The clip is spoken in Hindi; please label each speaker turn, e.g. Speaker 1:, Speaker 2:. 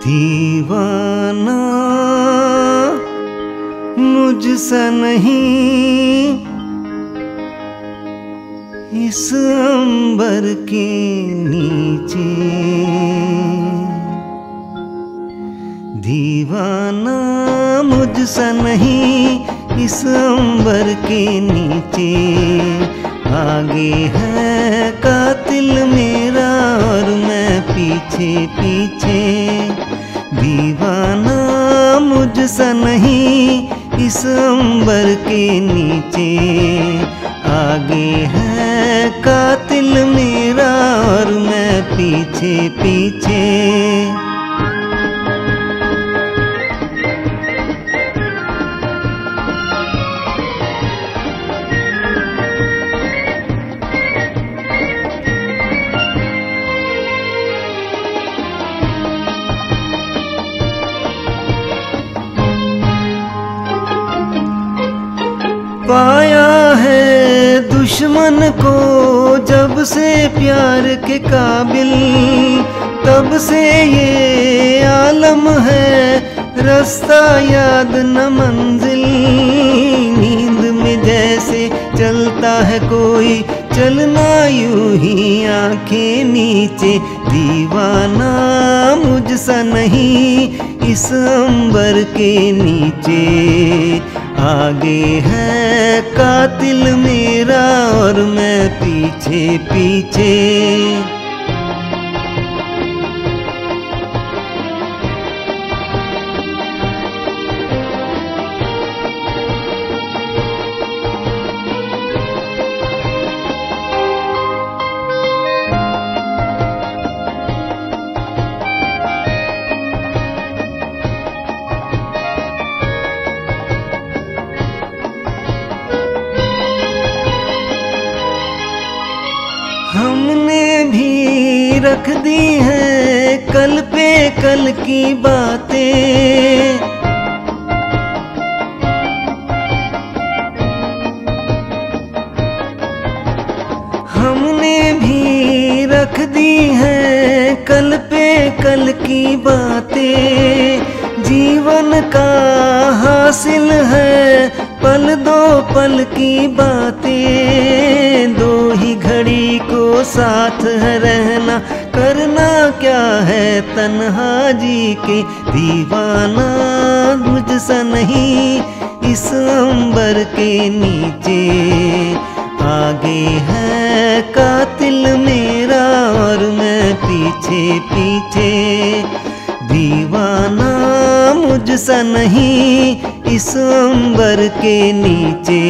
Speaker 1: दीवाना, मुझसा नहीं। इस अंबर के नीचे दीवाना, मुझसा नहीं। इस अंबर के नीचे आगे है कातिल मेरा और मैं पीछे पीछे दीवाना मुझसा नहीं, इस अंबर के नीचे। आगे है कातिल मेरा और मैं पीछे पीछे पाया है दुश्मन को जब से प्यार के काबिल, तब से ये आलम है, रास्ता याद न मंजिल। नींद में जैसे चलता है कोई, चलना यूँ ही आँखें नीचे, दीवाना मुझसा नहीं, इस अंबर के नीचे। आगे है कातिल मेरा और मैं पीछे पीछे। रख दी है कल पे कल की बातें। हमने भी रख दी है कल पे कल की बातें। जीवन का हासिल है पल दो पल की बातें। दो ही घड़ी साथ है रहना, करना क्या है? तन्हा जी के दीवाना मुझसा नहीं, इस अंबर के नीचे आगे है कातिल मेरा और मैं पीछे पीछे। दीवाना मुझसा नहीं, इस अंबर के नीचे।